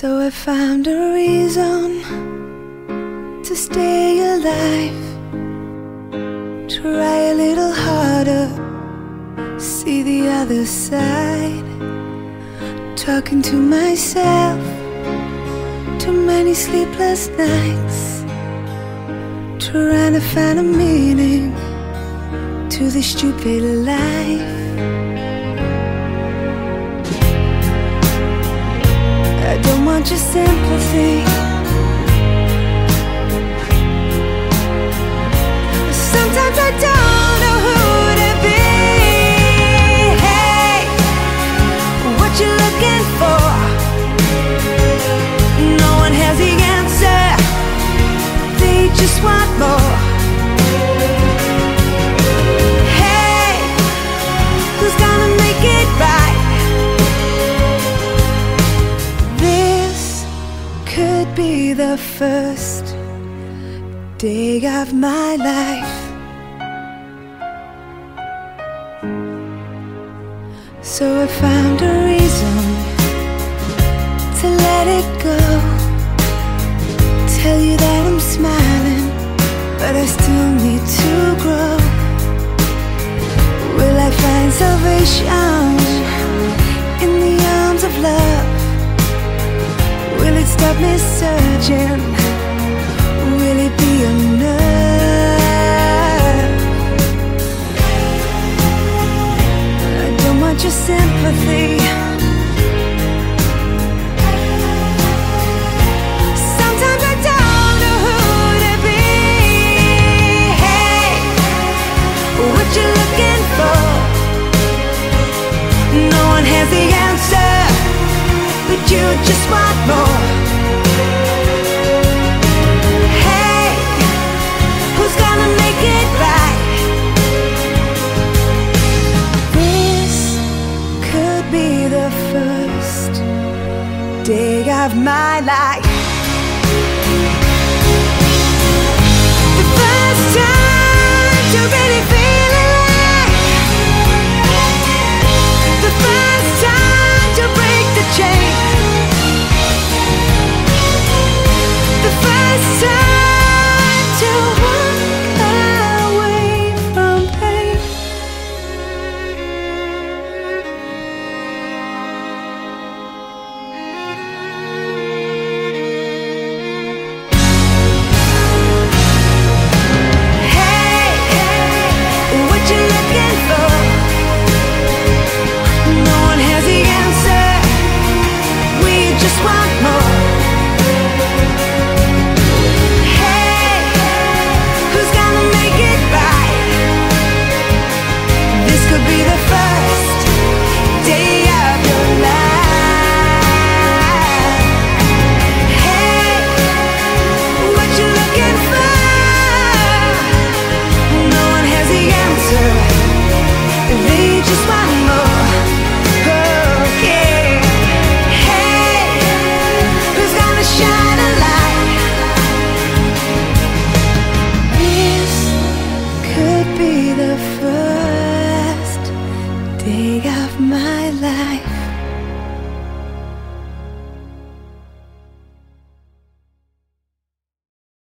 So I found a reason to stay alive. Try a little harder, see the other side. Talking to myself, too many sleepless nights. Trying to find a meaning to this stupid life. I don't want your sympathy. Sometimes I don't know who to be. Hey, what you looking for? Just want more. Hey, who's gonna make it right? This could be the first day of my life. So I found a reason to let it go. Tell you that but I still need to grow. Will I find salvation in the arms of love? Will it stop me searching? Will it be enough? I don't want your sympathy. Everyone has the answer, but you just want more. Hey, who's gonna make it right? This could be the first day of my life. life.